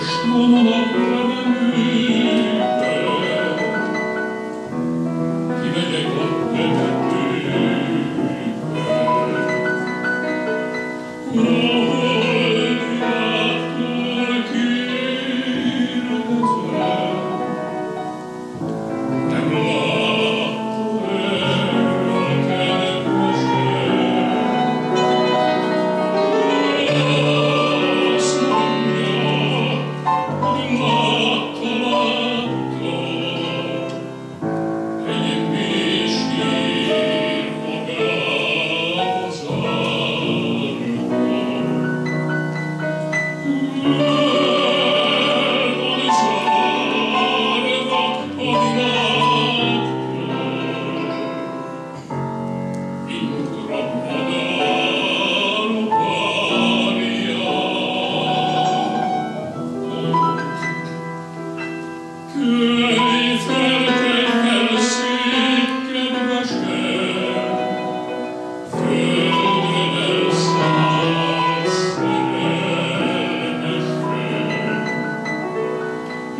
Что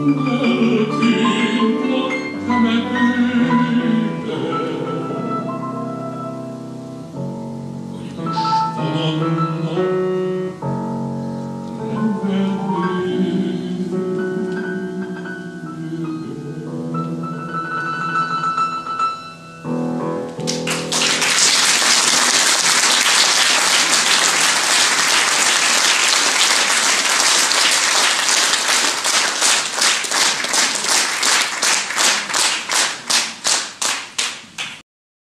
Mm-hmm.